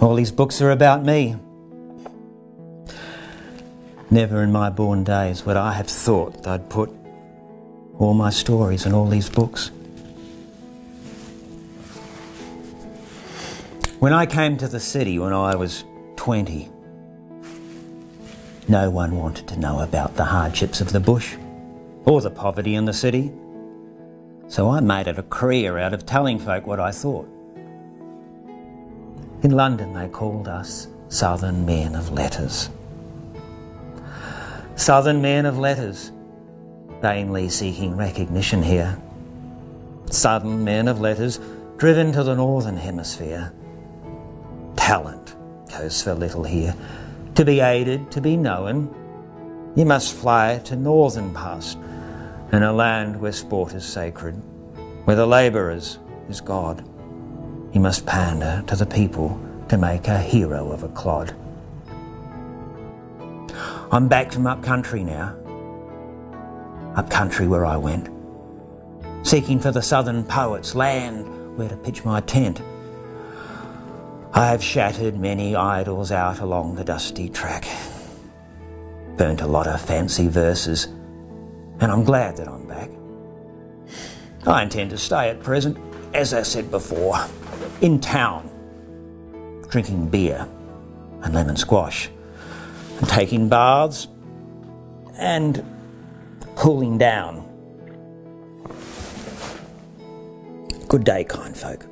All these books are about me. Never in my born days would I have thought I'd put all my stories in all these books. When I came to the city when I was 20, no one wanted to know about the hardships of the bush or the poverty in the city. So I made it a career out of telling folk what I thought. In London, they called us Southern Men of Letters. Southern Men of Letters, vainly seeking recognition here. Southern Men of Letters, driven to the Northern Hemisphere. Talent goes for little here. To be aided, to be known, you must fly to northern past, in a land where sport is sacred, where the labourers is God. He must pander to the people to make a hero of a clod. I'm back from up country now, up country where I went, seeking for the southern poets, land where to pitch my tent. I have shattered many idols out along the dusty track, burnt a lot of fancy verses, and I'm glad that I'm back. I intend to stay at present, as I said before, in town, drinking beer and lemon squash, and taking baths and cooling down. Good day, kind folk.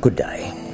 Good day.